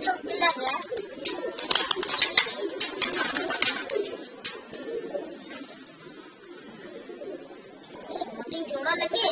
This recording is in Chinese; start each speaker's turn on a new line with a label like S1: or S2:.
S1: 手机拿过来什么病毒乱了电